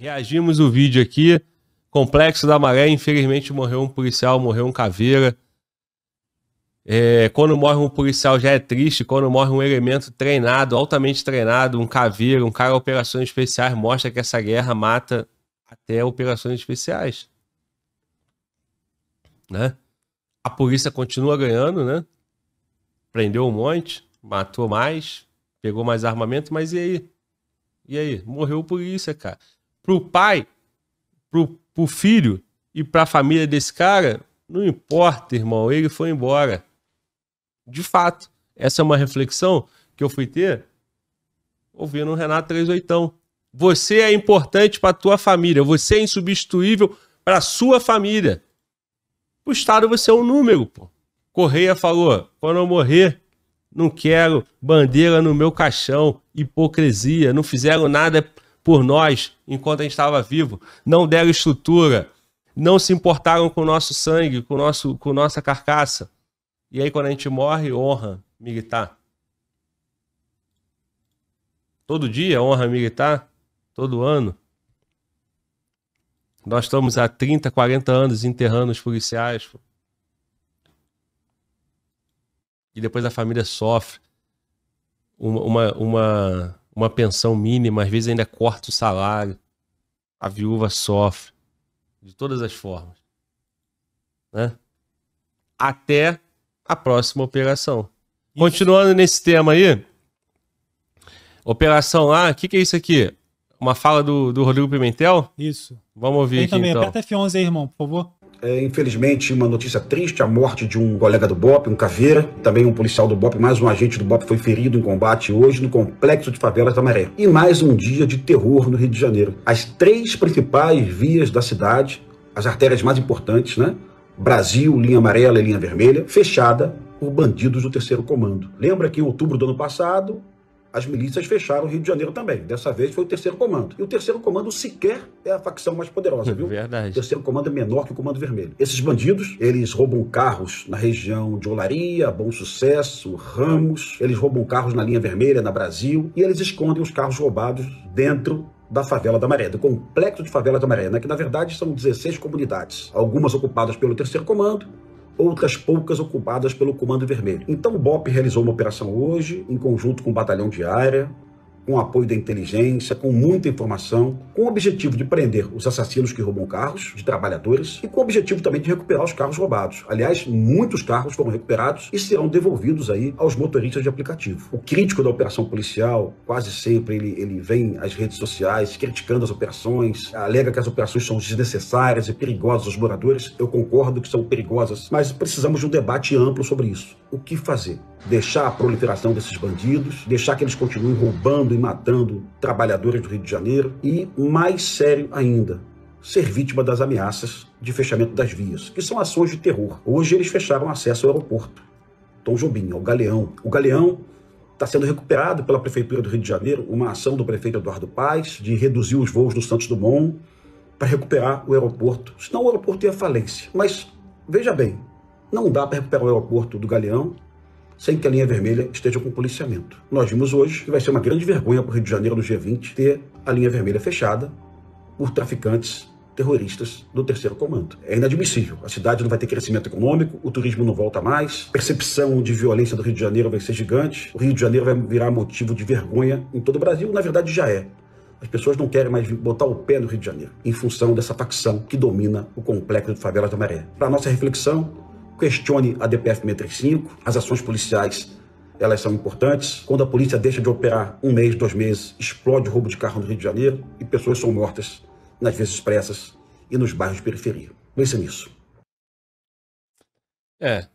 Reagimos o vídeo aqui. Complexo da Maré, infelizmente morreu um policial, morreu um caveira. É, quando morre um policial já é triste, quando morre um elemento treinado, altamente treinado, um caveiro, um cara operações especiais, mostra que essa guerra mata até operações especiais. Né? A polícia continua ganhando, né? Prendeu um monte, matou mais, pegou mais armamento, mas e aí? E aí? Morreu polícia, cara. Pro pai, pro, pro filho e pra família desse cara, não importa, irmão, ele foi embora. De fato, essa é uma reflexão que eu fui ter ouvindo o Renato 38. Você é importante para tua família, você é insubstituível para sua família. O Estado você é um número, pô. Correia falou: quando eu morrer, não quero bandeira no meu caixão, hipocrisia. Não fizeram nada por nós enquanto a gente estava vivo. Não deram estrutura. Não se importaram com o nosso sangue, com, nosso, com nossa carcaça. E aí, quando a gente morre, honra militar. Todo dia, honra militar. Todo ano. Nós estamos há 30, 40 anos enterrando os policiais. E depois a família sofre. Uma, uma, uma, uma pensão mínima, às vezes ainda corta o salário. A viúva sofre. De todas as formas. Né? Até a próxima operação. Isso. Continuando nesse tema aí. Operação lá, o que, que é isso aqui? Uma fala do, do Rodrigo Pimentel? Isso. Vamos ouvir Tem aqui também. então. Aperta F11 aí, irmão, por favor. É, infelizmente, uma notícia triste, a morte de um colega do BOP, um caveira, também um policial do BOP, mais um agente do BOP foi ferido em combate hoje no complexo de favelas da Maré. E mais um dia de terror no Rio de Janeiro. As três principais vias da cidade, as artérias mais importantes, né? Brasil, linha amarela e linha vermelha, fechada por bandidos do terceiro comando. Lembra que em outubro do ano passado, as milícias fecharam o Rio de Janeiro também. Dessa vez foi o terceiro comando. E o terceiro comando sequer é a facção mais poderosa, viu? Verdade. O terceiro comando é menor que o comando vermelho. Esses bandidos, eles roubam carros na região de Olaria, Bom Sucesso, Ramos. Eles roubam carros na linha vermelha, na Brasil. E eles escondem os carros roubados dentro da favela da Maré, do complexo de favela da Maré, né? que na verdade são 16 comunidades, algumas ocupadas pelo terceiro comando, outras poucas ocupadas pelo Comando Vermelho. Então o BOP realizou uma operação hoje, em conjunto com o Batalhão de Área, com apoio da inteligência, com muita informação, com o objetivo de prender os assassinos que roubam carros de trabalhadores e com o objetivo também de recuperar os carros roubados. Aliás, muitos carros foram recuperados e serão devolvidos aí aos motoristas de aplicativo. O crítico da operação policial, quase sempre ele, ele vem às redes sociais criticando as operações, alega que as operações são desnecessárias e perigosas aos moradores. Eu concordo que são perigosas, mas precisamos de um debate amplo sobre isso. O que fazer? Deixar a proliferação desses bandidos, deixar que eles continuem roubando e matando trabalhadores do Rio de Janeiro e, mais sério ainda, ser vítima das ameaças de fechamento das vias, que são ações de terror. Hoje eles fecharam acesso ao aeroporto. Tom Jobim, ao Galeão. O Galeão está sendo recuperado pela Prefeitura do Rio de Janeiro, uma ação do prefeito Eduardo Paes de reduzir os voos do Santos Dumont para recuperar o aeroporto. Senão o aeroporto ia falência. Mas, veja bem, não dá para recuperar o aeroporto do Galeão sem que a linha vermelha esteja com policiamento. Nós vimos hoje que vai ser uma grande vergonha para o Rio de Janeiro no G20 ter a linha vermelha fechada por traficantes terroristas do terceiro comando. É inadmissível. A cidade não vai ter crescimento econômico, o turismo não volta mais, a percepção de violência do Rio de Janeiro vai ser gigante, o Rio de Janeiro vai virar motivo de vergonha em todo o Brasil, na verdade já é. As pessoas não querem mais botar o pé no Rio de Janeiro, em função dessa facção que domina o complexo de favelas da Maré. Para nossa reflexão, questione a DPF 635, as ações policiais elas são importantes. Quando a polícia deixa de operar um mês, dois meses, explode o roubo de carro no Rio de Janeiro e pessoas são mortas nas vezes expressas e nos bairros de periferia. Pense nisso. É.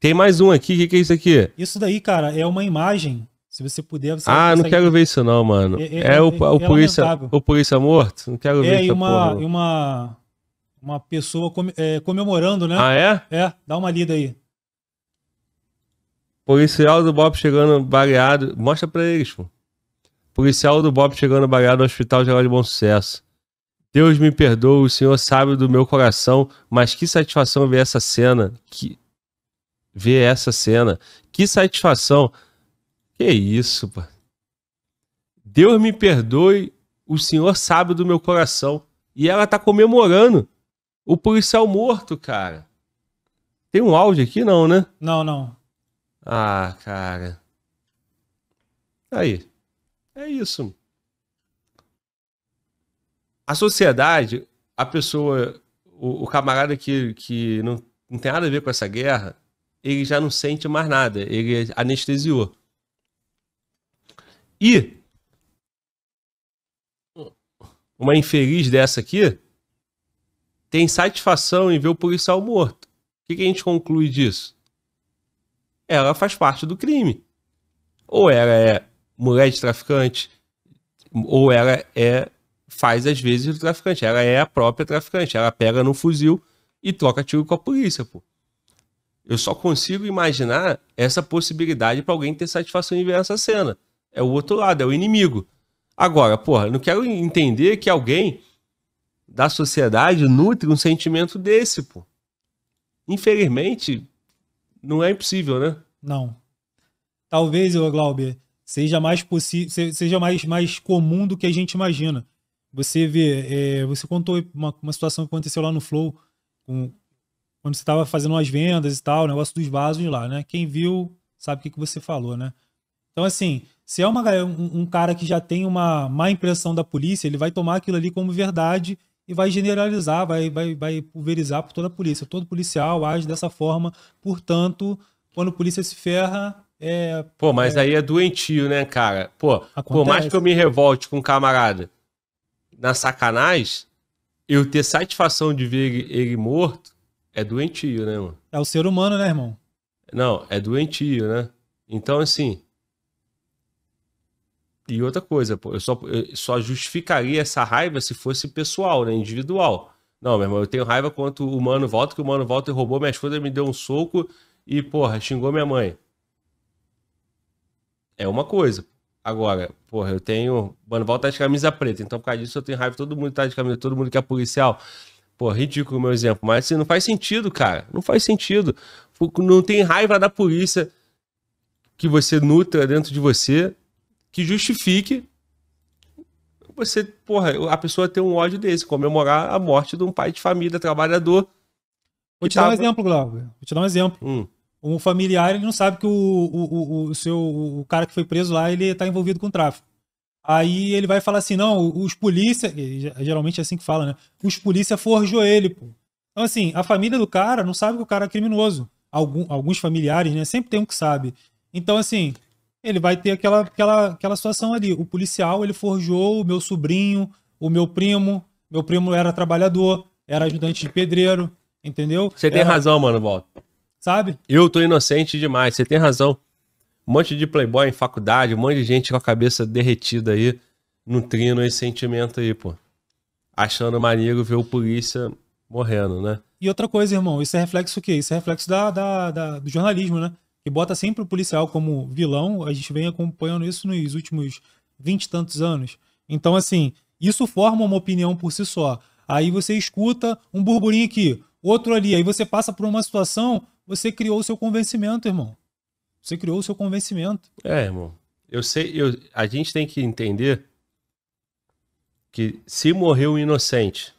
Tem mais um aqui. O que, que, é isso aqui? Isso daí, cara, é uma imagem. Se você puder. Você ah, não quero ver isso, não, mano. É, é, é o, o, é polícia, o polícia morto? Não quero ver isso. É, e uma, e uma uma pessoa é, comemorando, né? Ah, é? É, dá uma lida aí. Policial do Bob chegando baleado. Mostra pra eles, pô. Policial do Bob chegando baleado no Hospital Geral de Bom Sucesso. Deus me perdoe, o Senhor sabe do meu coração, mas que satisfação ver essa cena. Que... Ver essa cena. Que satisfação. Que isso, pô. Deus me perdoe o senhor sabe do meu coração. E ela tá comemorando o policial morto, cara. Tem um áudio aqui, não, né? Não, não. Ah, cara. Aí. É isso. A sociedade, a pessoa, o, o camarada que, que não, não tem nada a ver com essa guerra, ele já não sente mais nada. Ele anestesiou. E uma infeliz dessa aqui tem satisfação em ver o policial morto. O que, que a gente conclui disso? Ela faz parte do crime. Ou ela é mulher de traficante, ou ela é faz às vezes o traficante. Ela é a própria traficante. Ela pega no fuzil e troca tiro com a polícia, pô. Eu só consigo imaginar essa possibilidade para alguém ter satisfação em ver essa cena. É o outro lado, é o inimigo. Agora, porra, não quero entender que alguém da sociedade nutre um sentimento desse, pô. Infelizmente, não é impossível, né? Não. Talvez, eu, Glauber, seja mais possível, seja mais, mais comum do que a gente imagina. Você vê, é, você contou uma, uma situação que aconteceu lá no Flow, com, quando você estava fazendo umas vendas e tal, o negócio dos vasos lá, né? Quem viu sabe o que, que você falou, né? Então, assim, se é uma, um, um, cara que já tem uma má impressão da polícia, ele vai tomar aquilo ali como verdade e vai generalizar, vai, vai, vai pulverizar por toda a polícia. Todo policial age dessa forma, portanto, quando a polícia se ferra, é. Pô, mas é... aí é doentio, né, cara? Pô, por mais que eu me revolte com um camarada na sacanagem, eu ter satisfação de ver ele, ele morto é doentio, né, mano? É o ser humano, né, irmão? Não, é doentio, né? Então, assim, e outra coisa, pô, eu só, eu só justificaria essa raiva se fosse pessoal, né? Individual. Não, meu irmão, eu tenho raiva quanto o mano volta, que o mano volta e roubou minhas coisas, me deu um soco e, porra, xingou minha mãe. É uma coisa. Agora, porra, eu tenho. Mano, volta de camisa preta, então por causa disso eu tenho raiva, todo mundo tá de camisa, todo mundo que é policial. Pô, ridículo o meu exemplo, mas assim, não faz sentido, cara. Não faz sentido. Não tem raiva da polícia que você nutra dentro de você que justifique você, porra, a pessoa ter um ódio desse, comemorar a morte de um pai de família, trabalhador. Vou te tava... dar um exemplo, Glauber. Vou te dar um exemplo. Hum. Um familiar, ele não sabe que o, o, o, o, seu, o cara que foi preso lá, ele tá envolvido com tráfico. Aí ele vai falar assim, não, os polícia, geralmente é assim que fala, né? Os polícia forjou ele, pô. Então, assim, a família do cara não sabe que o cara é criminoso. Algum, alguns familiares, né? Sempre tem um que sabe. Então, assim, ele vai ter aquela, aquela, aquela situação ali. O policial, ele forjou o meu sobrinho, o meu primo. Meu primo era trabalhador, era ajudante de pedreiro, entendeu? Você tem era... razão, mano, Volta. Sabe? Eu tô inocente demais, você tem razão. Um monte de playboy em faculdade, um monte de gente com a cabeça derretida aí, nutrindo esse sentimento aí, pô. Achando maneiro ver o polícia morrendo, né? E outra coisa, irmão, isso é reflexo o quê? Isso é reflexo da, da, da do jornalismo, né? Que bota sempre o policial como vilão, a gente vem acompanhando isso nos últimos vinte e tantos anos. Então, assim, isso forma uma opinião por si só. Aí você escuta um burburinho aqui, outro ali, aí você passa por uma situação, você criou o seu convencimento, irmão. Você criou o seu convencimento. É, irmão. Eu sei, eu, a gente tem que entender que se morreu um inocente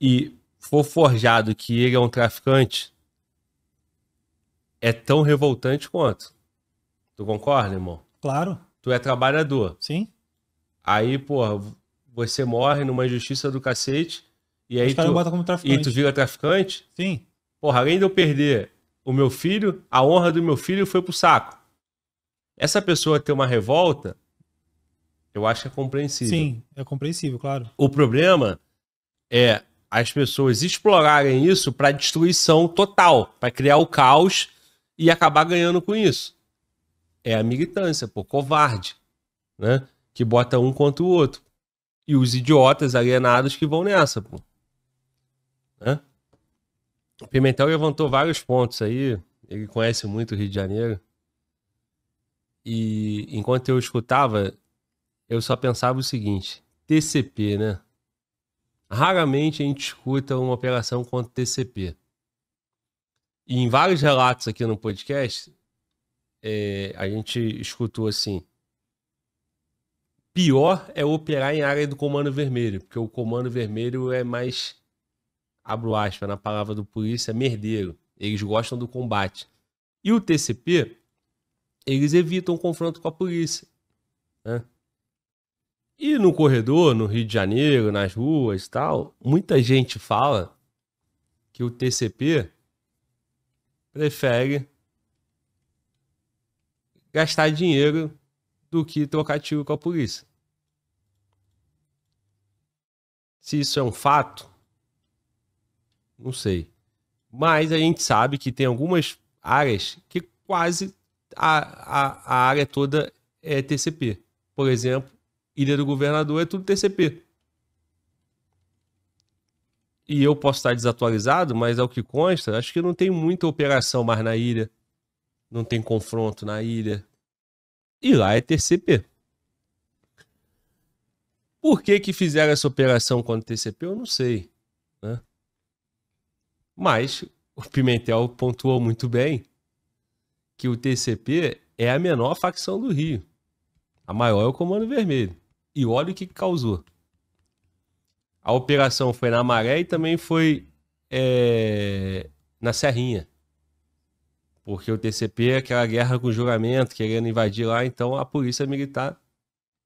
e for forjado que ele é um traficante, é tão revoltante quanto. Tu concorda, irmão? Claro. Tu é trabalhador. Sim. Aí, porra, você morre numa injustiça do cacete. E aí tu, como traficante. e tu vira traficante? Sim. Porra, além de eu perder o meu filho, a honra do meu filho foi pro saco. Essa pessoa ter uma revolta, eu acho que é compreensível. Sim, é compreensível, claro. O problema é as pessoas explorarem isso para destruição total, para criar o caos e acabar ganhando com isso. É a militância, pô, covarde, né? Que bota um contra o outro. E os idiotas alienados que vão nessa, pô. Né? O Pimentel levantou vários pontos aí. Ele conhece muito o Rio de Janeiro. E enquanto eu escutava, eu só pensava o seguinte: TCP, né? Raramente a gente escuta uma operação contra TCP. E em vários relatos aqui no podcast, é, a gente escutou assim: Pior é operar em área do Comando Vermelho, porque o Comando Vermelho é mais, abro aspas na palavra do polícia, merdeiro. Eles gostam do combate. E o TCP, eles evitam o confronto com a polícia. Né? E no corredor, no Rio de Janeiro, nas ruas e tal, muita gente fala que o TCP prefere gastar dinheiro do que trocar tiro com a polícia. Se isso é um fato, não sei. Mas a gente sabe que tem algumas áreas que quase a, a, a área toda é TCP. Por exemplo, Ilha do Governador é tudo TCP. E eu posso estar desatualizado, mas ao que consta, acho que não tem muita operação mais na ilha. Não tem confronto na ilha. E lá é TCP. Por que que fizeram essa operação contra o TCP? Eu não sei. Né? Mas o Pimentel pontuou muito bem que o TCP é a menor facção do Rio. A maior é o Comando Vermelho. E olha o que causou. A operação foi na Maré e também foi é, na Serrinha. Porque o TCP é aquela guerra com juramento, querendo invadir lá, então a polícia militar,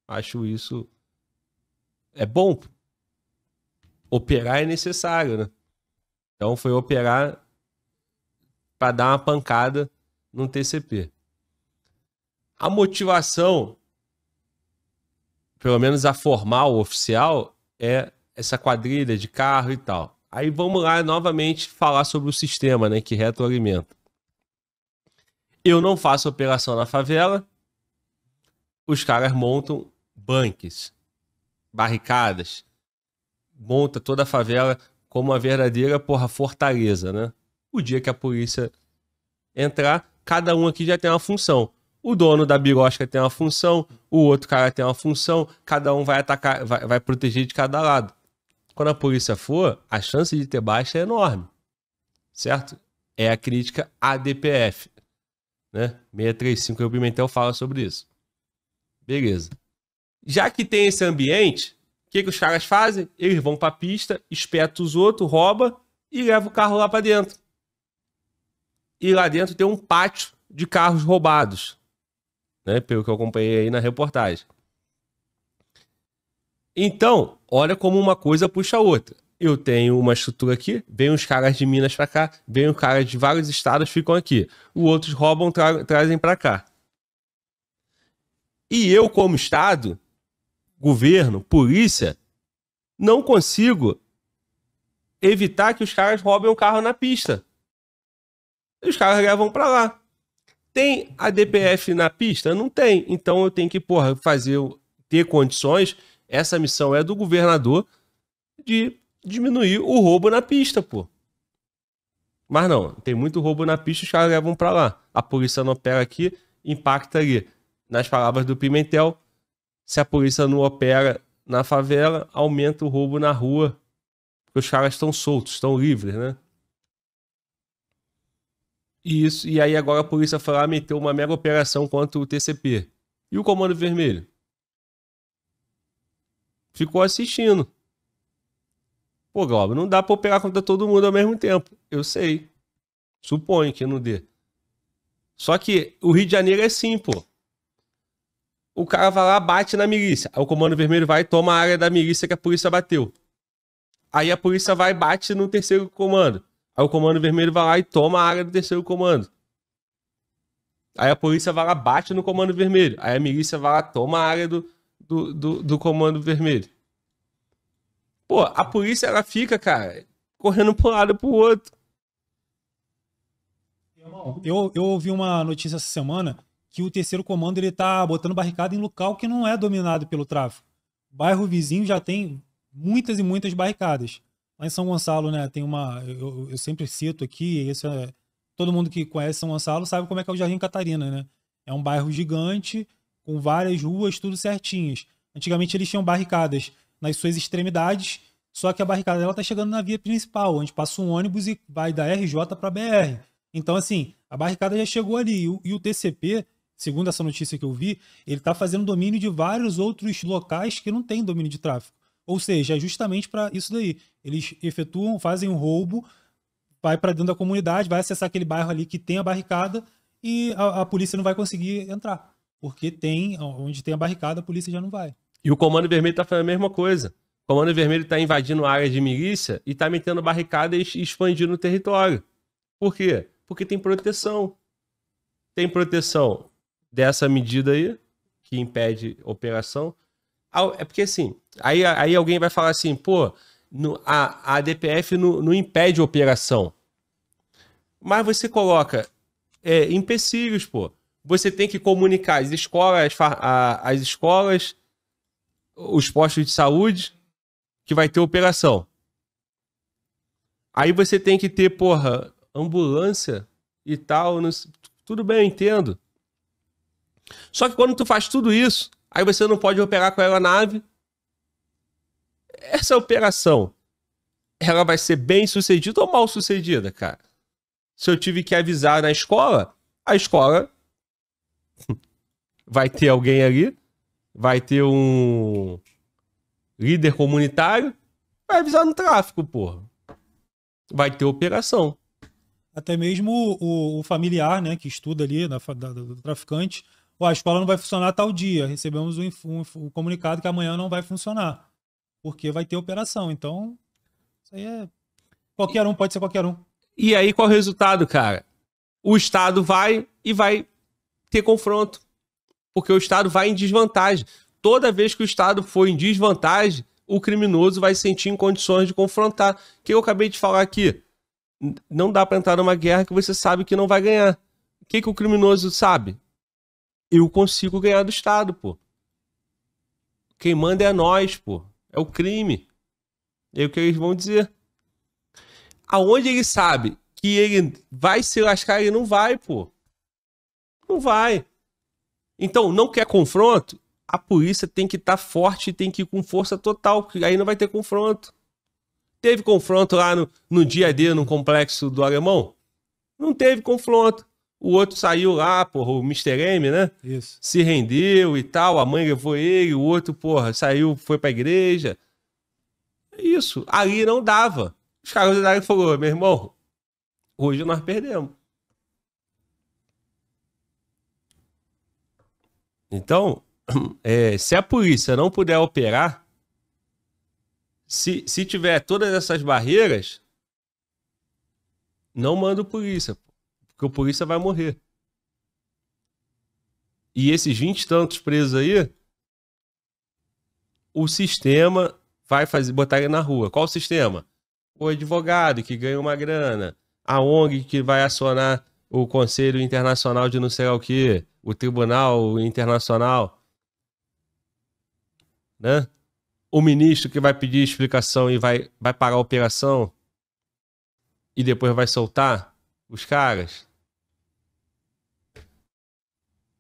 acho isso é bom. Operar é necessário, né? Então foi operar para dar uma pancada no TCP. A motivação pelo menos a formal, oficial, é essa quadrilha de carro e tal. Aí vamos lá novamente falar sobre o sistema né, que retroalimenta. Eu não faço operação na favela, os caras montam bunks, barricadas, monta toda a favela como uma verdadeira porra fortaleza, né? O dia que a polícia entrar, cada um aqui já tem uma função. O dono da birosca tem uma função, o outro cara tem uma função, cada um vai atacar, vai, vai proteger de cada lado. Quando a polícia for, a chance de ter baixa é enorme. Certo? É a crítica à DPF. Né? 635 o Pimentel fala sobre isso. Beleza. Já que tem esse ambiente, o que, que os caras fazem? Eles vão pra pista, espetam os outros, rouba e leva o carro lá para dentro. E lá dentro tem um pátio de carros roubados né? Pelo que eu acompanhei aí na reportagem. Então, olha como uma coisa puxa a outra. Eu tenho uma estrutura aqui, vem os caras de Minas para cá, vem os caras de vários estados ficam aqui. Os outros roubam, tra trazem para cá. E eu, como Estado, governo, polícia, não consigo evitar que os caras roubem o carro na pista. E os caras levam para lá. Tem a DPF na pista? Não tem. Então eu tenho que, porra, fazer, ter condições. Essa missão é do governador de diminuir o roubo na pista, pô. Mas não, tem muito roubo na pista, os caras levam para lá. A polícia não opera aqui, impacta ali. Nas palavras do Pimentel, se a polícia não opera na favela, aumenta o roubo na rua. Porque os caras estão soltos, estão livres, né? Isso, e aí agora a polícia foi lá meteu uma mega operação contra o TCP. E o Comando Vermelho? Ficou assistindo. Pô, Glauber, não dá pra operar contra todo mundo ao mesmo tempo. Eu sei. Suponho que não dê. Só que o Rio de Janeiro é assim, pô. O cara vai lá, bate na milícia. Aí o Comando Vermelho vai e toma a área da milícia que a polícia bateu. Aí a polícia vai e bate no terceiro comando. Aí o comando vermelho vai lá e toma a área do terceiro comando. Aí a polícia vai lá, bate no comando vermelho. Aí a milícia vai lá, toma a área do, do, do, do comando vermelho. Pô, a polícia ela fica, cara, correndo um lado e pro outro. Eu, eu ouvi uma notícia essa semana que o terceiro comando ele tá botando barricada em local que não é dominado pelo tráfico. O bairro vizinho já tem muitas e muitas barricadas. Lá em São Gonçalo, né, tem uma. Eu, eu sempre cito aqui, isso é. Todo mundo que conhece São Gonçalo sabe como é que é o Jardim Catarina, né? É um bairro gigante, com várias ruas, tudo certinhas. Antigamente eles tinham barricadas nas suas extremidades, só que a barricada ela tá chegando na via principal, onde passa um ônibus e vai da RJ para BR. Então, assim, a barricada já chegou ali. E o, e o TCP, segundo essa notícia que eu vi, ele está fazendo domínio de vários outros locais que não têm domínio de tráfego. Ou seja, é justamente para isso daí. Eles efetuam, fazem um roubo, vai para dentro da comunidade, vai acessar aquele bairro ali que tem a barricada e a, a polícia não vai conseguir entrar. Porque tem, onde tem a barricada, a polícia já não vai. E o Comando Vermelho está fazendo a mesma coisa. O Comando Vermelho está invadindo áreas de milícia e está metendo barricada e expandindo o território. Por quê? Porque tem proteção. Tem proteção dessa medida aí, que impede operação. É porque assim, aí, aí alguém vai falar assim, pô, no, a, a DPF não, não impede operação. Mas você coloca é, empecilhos, pô. Você tem que comunicar as escolas, as escolas, os postos de saúde, que vai ter operação. Aí você tem que ter, porra, ambulância e tal. Não, tudo bem, eu entendo. Só que quando tu faz tudo isso, aí você não pode operar com a aeronave. Essa operação, ela vai ser bem sucedida ou mal sucedida, cara? Se eu tive que avisar na escola, a escola vai ter alguém ali, vai ter um líder comunitário, vai avisar no tráfico, porra. Vai ter operação. Até mesmo o, o familiar, né, que estuda ali da, da, do traficante, Ó, a escola não vai funcionar tal dia. Recebemos um, um, um, comunicado que amanhã não vai funcionar. Porque vai ter operação. Então, isso aí é. Qualquer um, pode ser qualquer um. E aí, qual é o resultado, cara? O Estado vai e vai ter confronto. Porque o Estado vai em desvantagem. Toda vez que o Estado for em desvantagem, o criminoso vai se sentir em condições de confrontar. O que eu acabei de falar aqui? Não dá para entrar numa guerra que você sabe que não vai ganhar. O que, que o criminoso sabe? eu consigo ganhar do Estado, pô. Quem manda é nós, pô. É o crime. É o que eles vão dizer. Aonde ele sabe que ele vai se lascar, ele não vai, pô. Não vai. Então, não quer confronto? A polícia tem que estar tá forte tem que ir com força total, porque aí não vai ter confronto. Teve confronto lá no, no dia a dia no complexo do Alemão? Não teve confronto. O outro saiu lá, porra, o Mr. M, né? Isso. Se rendeu e tal, a mãe levou ele, o outro, porra, saiu, foi pra igreja. Isso. Ali não dava. Os caras da área falou, meu irmão, hoje nós perdemos. Então, é, se a polícia não puder operar, se, se tiver todas essas barreiras, não manda o polícia. Porque o polícia vai morrer. E esses 20 e tantos presos aí, o sistema vai fazer, botar ele na rua. Qual o sistema? O advogado que ganha uma grana, a ONG que vai acionar o Conselho Internacional de não sei o que, o Tribunal Internacional, né? O ministro que vai pedir explicação e vai, vai parar a operação e depois vai soltar os caras.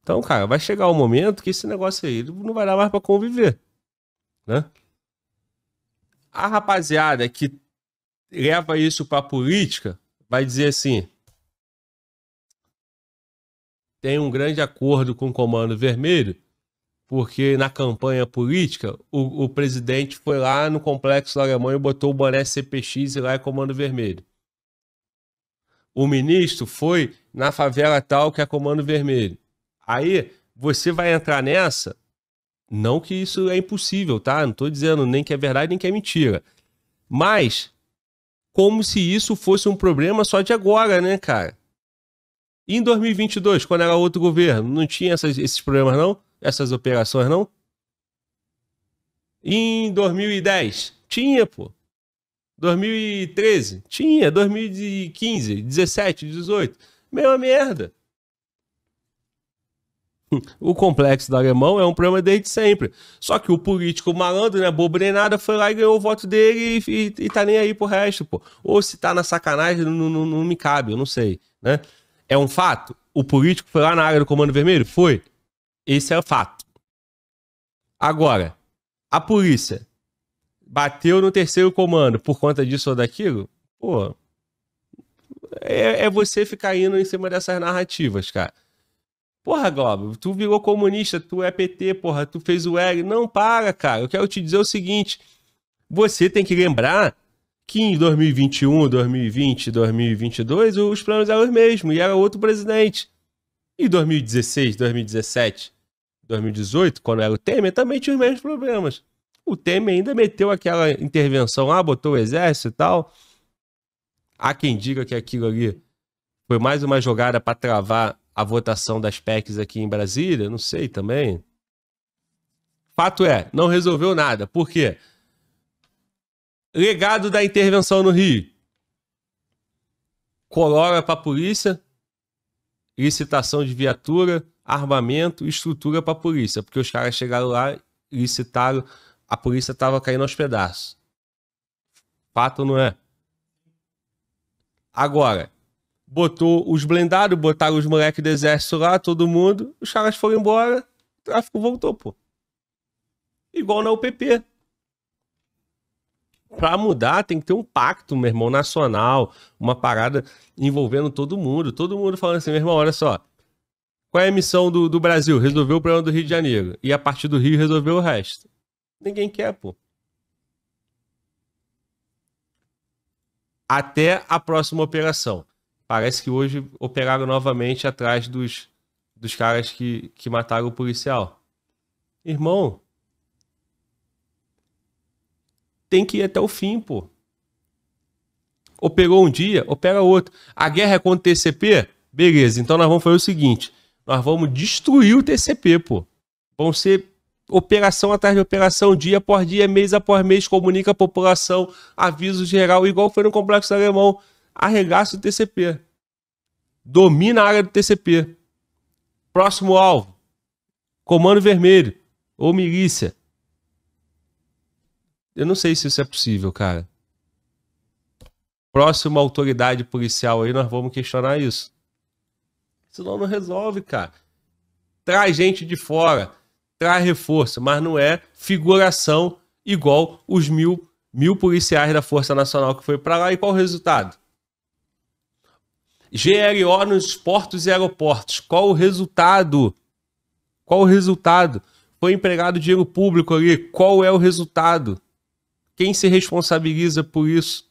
Então, cara, vai chegar o um momento que esse negócio aí não vai dar mais para conviver, né? A rapaziada que leva isso para política vai dizer assim: tem um grande acordo com o Comando Vermelho, porque na campanha política o, o presidente foi lá no Complexo da Alemanha e botou o boné CPX e lá é Comando Vermelho. O ministro foi na favela tal que é Comando Vermelho. Aí você vai entrar nessa. Não que isso é impossível, tá? Não estou dizendo nem que é verdade nem que é mentira. Mas, como se isso fosse um problema só de agora, né, cara? E em 2022, quando era outro governo, não tinha essas, esses problemas, não? Essas operações, não? E em 2010, tinha, pô. 2013, tinha. 2015, 17, 18, mesma merda. O complexo do alemão é um problema desde sempre. Só que o político malandro, né, bobo nem nada, foi lá e ganhou o voto dele e, e, e tá nem aí pro resto, pô. Ou se tá na sacanagem, não, não, não me cabe, eu não sei, né? É um fato? O político foi lá na área do Comando Vermelho? Foi. Esse é o fato. Agora, a polícia bateu no terceiro comando por conta disso ou daquilo? Pô, é, é você ficar indo em cima dessas narrativas, cara. Porra, Globo, tu virou comunista, tu é PT, porra, tu fez o L. Não, para, cara. Eu quero te dizer o seguinte: você tem que lembrar que em 2021, 2020, 2022, os planos eram os mesmos e era outro presidente. Em 2016, 2017, 2018, quando era o Temer, também tinha os mesmos problemas. O Temer ainda meteu aquela intervenção lá, botou o exército e tal. Há quem diga que aquilo ali foi mais uma jogada para travar a votação das PECs aqui em Brasília, não sei também. Fato é, não resolveu nada. Por quê? Legado da intervenção no Rio. Colora para a polícia, licitação de viatura, armamento, estrutura para a polícia, porque os caras chegaram lá, licitaram, a polícia estava caindo aos pedaços. Fato não é? Agora, botou os blindados, botaram os moleques do exército lá, todo mundo, os caras foram embora, o tráfico voltou, pô. Igual na UPP. Pra mudar, tem que ter um pacto, meu irmão, nacional, uma parada envolvendo todo mundo. Todo mundo falando assim, meu irmão, olha só. Qual é a missão do, do Brasil? Resolver o problema do Rio de Janeiro. E a partir do Rio resolver o resto. Ninguém quer, pô. Até a próxima operação. Parece que hoje operaram novamente atrás dos, dos caras que, que mataram o policial. Irmão, tem que ir até o fim, pô. Operou um dia, opera outro. A guerra é contra o TCP? Beleza, então nós vamos fazer o seguinte: nós vamos destruir o TCP, pô. Vão ser operação atrás de operação, dia após dia, mês após mês, comunica a população, aviso geral, igual foi no Complexo Alemão arregaça o TCP. Domina a área do TCP. Próximo alvo. Comando Vermelho. Ou milícia. Eu não sei se isso é possível, cara. Próxima autoridade policial aí, nós vamos questionar isso. Senão não resolve, cara. Traz gente de fora, traz reforço, mas não é figuração igual os mil, mil policiais da Força Nacional que foi para lá. E qual o resultado? GLO nos portos e aeroportos. Qual o resultado? Qual o resultado? Foi empregado dinheiro público ali. Qual é o resultado? Quem se responsabiliza por isso?